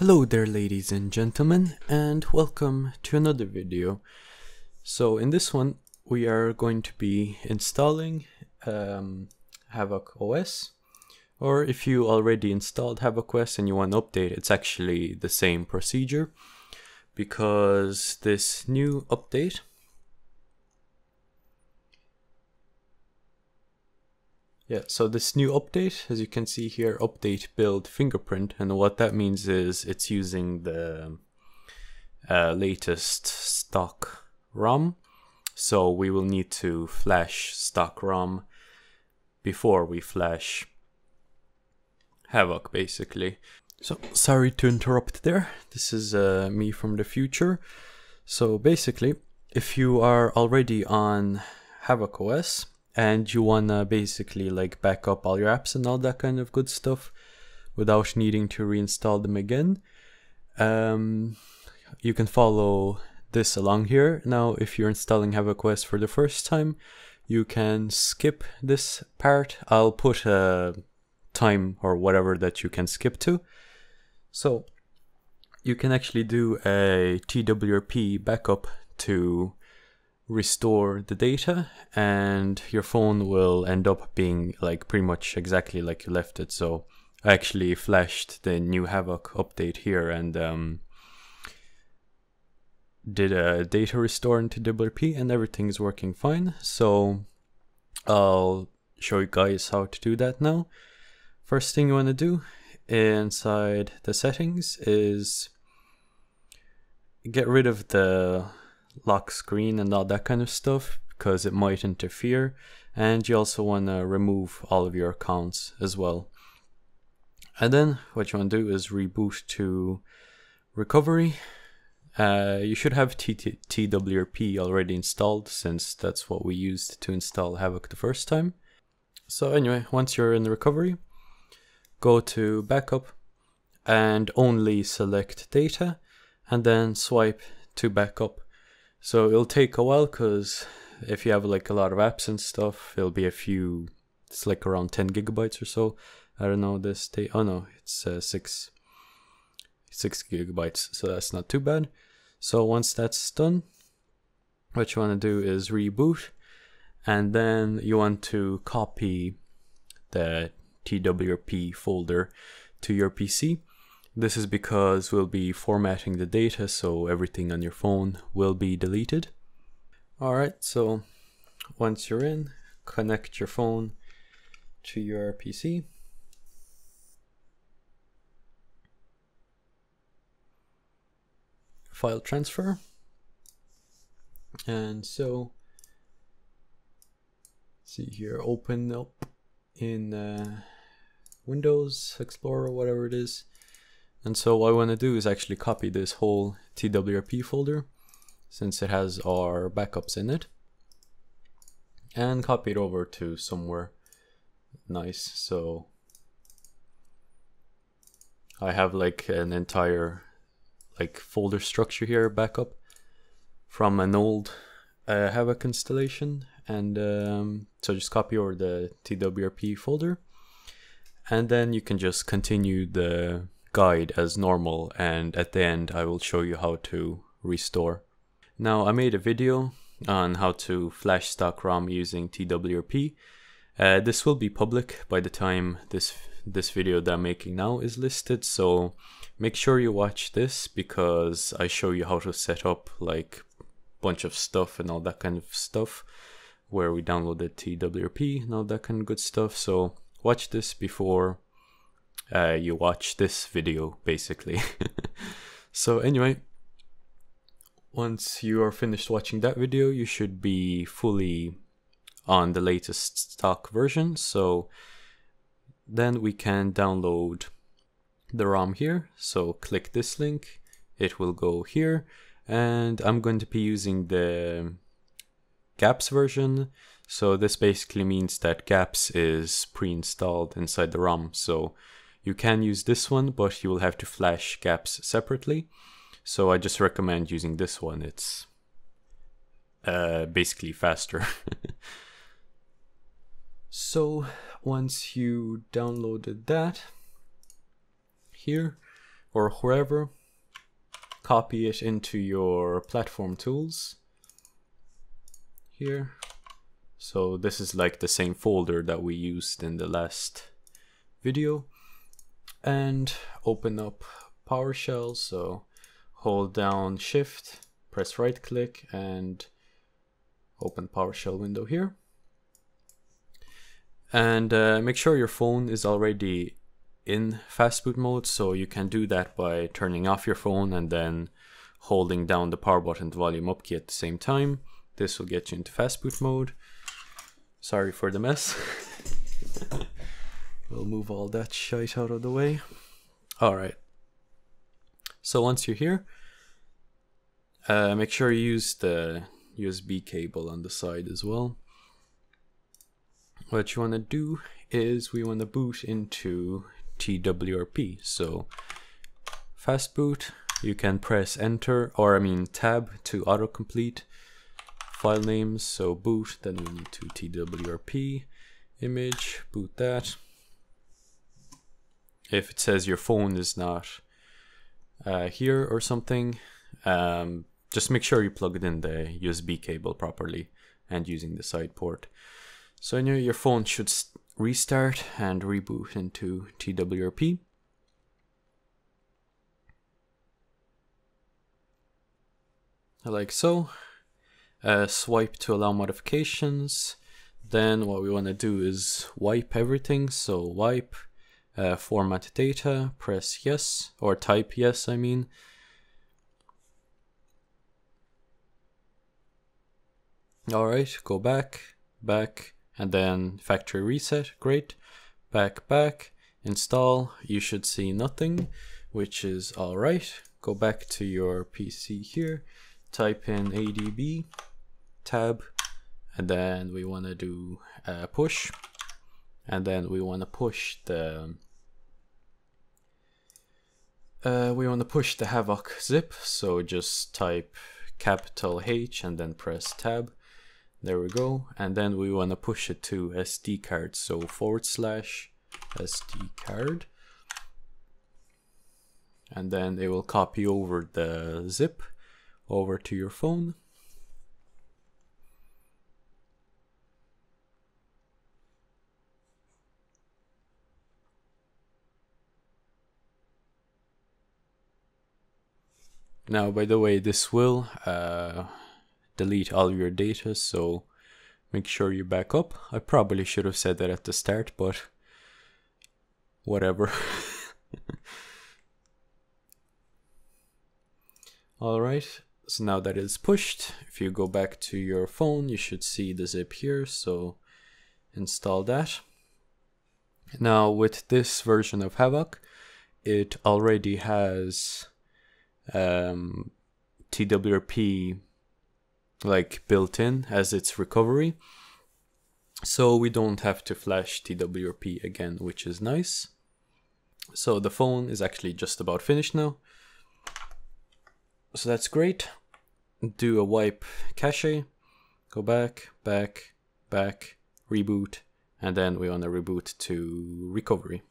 Hello there ladies and gentlemen and welcome to another video. So in this one we are going to be installing um, Havoc OS or if you already installed Havoc OS and you want to update it's actually the same procedure because this new update Yeah, so this new update, as you can see here, update build fingerprint, and what that means is it's using the uh, latest stock ROM. So we will need to flash stock ROM before we flash Havoc, basically. So sorry to interrupt there. This is uh, me from the future. So basically, if you are already on Havoc OS, and you wanna basically like back up all your apps and all that kind of good stuff without needing to reinstall them again. Um, you can follow this along here. Now if you're installing Havoc for the first time you can skip this part. I'll put a time or whatever that you can skip to. So you can actually do a TWRP backup to restore the data and your phone will end up being like pretty much exactly like you left it. So I actually flashed the new Havoc update here and um, did a data restore in TWRP and everything is working fine. So I'll show you guys how to do that now. First thing you want to do inside the settings is get rid of the lock screen and all that kind of stuff because it might interfere. And you also want to remove all of your accounts as well. And then what you want to do is reboot to recovery. Uh, you should have TWRP already installed since that's what we used to install Havoc the first time. So anyway once you're in recovery go to backup and only select data and then swipe to backup so it'll take a while because if you have like a lot of apps and stuff, it'll be a few, it's like around 10 gigabytes or so. I don't know this date. Oh no, it's uh, six, six gigabytes. So that's not too bad. So once that's done, what you want to do is reboot and then you want to copy the TWRP folder to your PC this is because we'll be formatting the data so everything on your phone will be deleted. Alright, so once you're in, connect your phone to your PC. File transfer. And so, see here, open up in uh, Windows Explorer, whatever it is and so what I want to do is actually copy this whole TWRP folder since it has our backups in it and copy it over to somewhere nice. So I have like an entire like folder structure here backup from an old uh, Havoc installation and um, so just copy over the TWRP folder and then you can just continue the guide as normal and at the end I will show you how to restore. Now I made a video on how to flash stock ROM using TWRP. Uh, this will be public by the time this this video that I'm making now is listed so make sure you watch this because I show you how to set up like bunch of stuff and all that kind of stuff where we downloaded TWRP and all that kind of good stuff so watch this before uh, you watch this video basically. so anyway, once you are finished watching that video, you should be fully on the latest stock version. So then we can download the ROM here. So click this link, it will go here. And I'm going to be using the GApps version. So this basically means that GApps is pre-installed inside the ROM. So you can use this one, but you will have to flash GApps separately. So I just recommend using this one. It's uh, basically faster. so once you downloaded that, here or wherever, copy it into your platform tools here. So this is like the same folder that we used in the last video and open up PowerShell. So hold down shift, press right click and open PowerShell window here. And uh, make sure your phone is already in fast boot mode. So you can do that by turning off your phone and then holding down the power button and volume up key at the same time. This will get you into fast boot mode. Sorry for the mess. we'll move all that shite out of the way. All right. So once you're here, uh, make sure you use the USB cable on the side as well. What you want to do is we want to boot into TWRP. So fast boot, you can press enter or I mean tab to autocomplete file names. So boot, then we need to TWRP image, boot that. If it says your phone is not uh, here or something, um, just make sure you plug in the USB cable properly and using the side port. So know your phone should restart and reboot into TWRP. Like so. Uh, swipe to allow modifications. Then what we want to do is wipe everything. So wipe, uh, format data, press yes, or type yes, I mean. All right, go back, back, and then factory reset, great. Back, back, install, you should see nothing, which is all right. Go back to your PC here, type in ADB, tab, and then we want to do a push, and then we want to push the uh, we want to push the havoc zip, so just type capital H and then press tab there we go. And then we want to push it to SD card. So forward slash SD card. And then it will copy over the zip over to your phone. Now, by the way, this will uh, delete all your data, so make sure you back up. I probably should have said that at the start, but whatever. Alright, so now that it's pushed, if you go back to your phone, you should see the zip here, so install that. Now with this version of Havoc, it already has um, TWRP like built in as its recovery. So we don't have to flash TWRP again, which is nice. So the phone is actually just about finished now. So that's great. Do a wipe cache, go back, back, back, reboot, and then we want to reboot to recovery.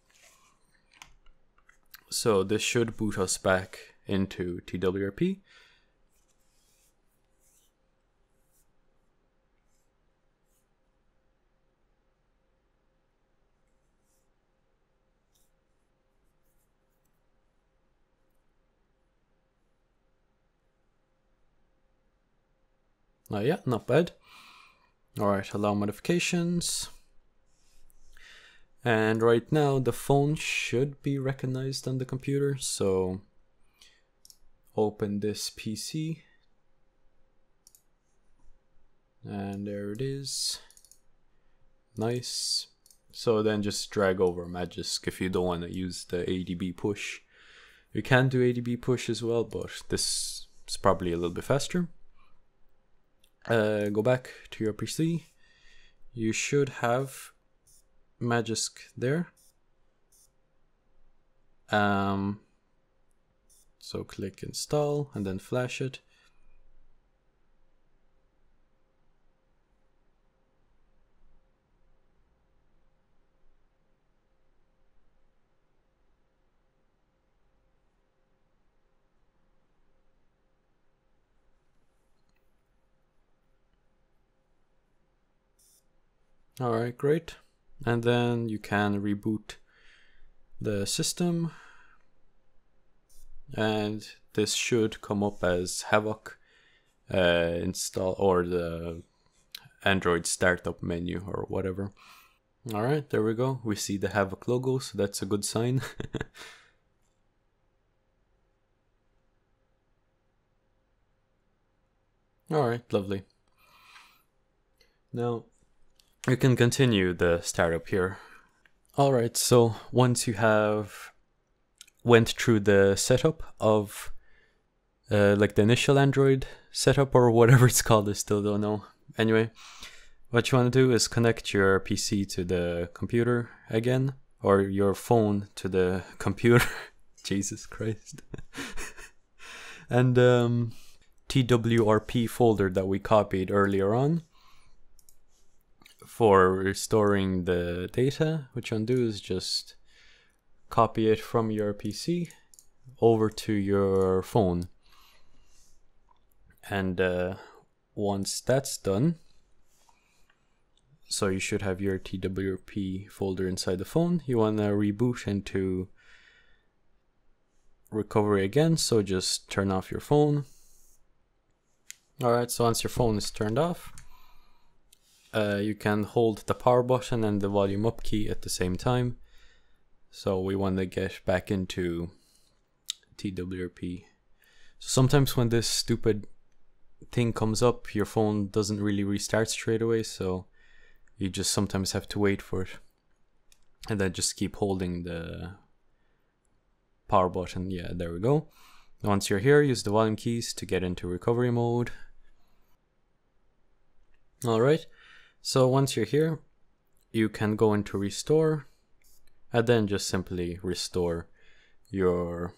So this should boot us back into TWRP. Uh, yeah, not bad. All right, allow modifications. And right now the phone should be recognized on the computer. So open this PC. And there it is. Nice. So then just drag over Magisk if you don't want to use the ADB push. You can do ADB push as well, but this is probably a little bit faster uh, go back to your PC. You should have Magisk there. Um, so click install and then flash it. All right, great. And then you can reboot the system and this should come up as Havoc uh, install or the Android startup menu or whatever. Alright, there we go. We see the Havoc logo, so that's a good sign. Alright, lovely. Now, we can continue the startup here. Alright, so once you have went through the setup of uh, like the initial Android setup or whatever it's called, I still don't know. Anyway, what you want to do is connect your PC to the computer again, or your phone to the computer. Jesus Christ. and um, TWRP folder that we copied earlier on for restoring the data, what you want to do is just copy it from your PC over to your phone. And uh, once that's done, so you should have your TWRP folder inside the phone. You want to reboot into recovery again, so just turn off your phone. Alright, so once your phone is turned off, uh, you can hold the power button and the volume up key at the same time. So we want to get back into TWRP. So sometimes when this stupid thing comes up, your phone doesn't really restart straight away, so you just sometimes have to wait for it. And then just keep holding the power button. Yeah, there we go. Once you're here, use the volume keys to get into recovery mode. Alright, so once you're here, you can go into restore and then just simply restore your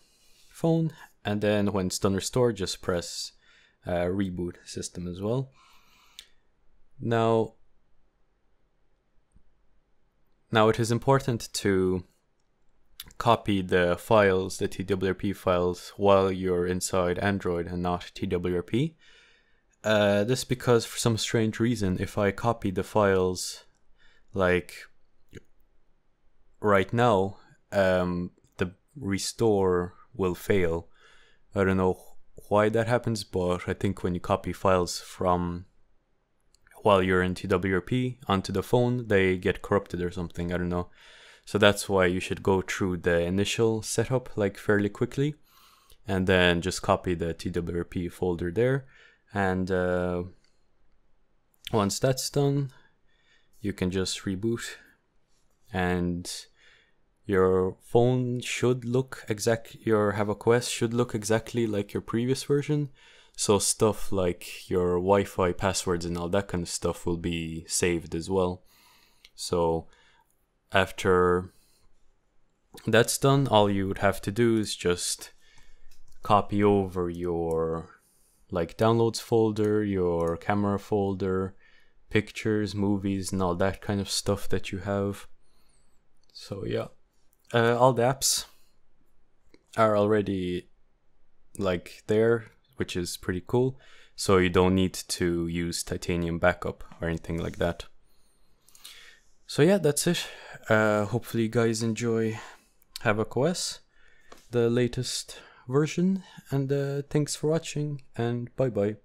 phone. And then when it's done restore, just press uh, reboot system as well. Now, now it is important to copy the files, the TWRP files, while you're inside Android and not TWRP. Uh, this because for some strange reason, if I copy the files like right now, um, the restore will fail. I don't know why that happens, but I think when you copy files from while you're in TWRP onto the phone, they get corrupted or something. I don't know. So that's why you should go through the initial setup like fairly quickly and then just copy the TWRP folder there. And uh, once that's done, you can just reboot and your phone should look exact your Havoc OS should look exactly like your previous version so stuff like your Wi-Fi passwords and all that kind of stuff will be saved as well. So after that's done, all you would have to do is just copy over your like downloads folder, your camera folder, pictures, movies, and all that kind of stuff that you have. So yeah, uh, all the apps are already like there which is pretty cool. So you don't need to use titanium backup or anything like that. So yeah, that's it. Uh, hopefully you guys enjoy Havoc OS, the latest version. And uh, thanks for watching and bye bye.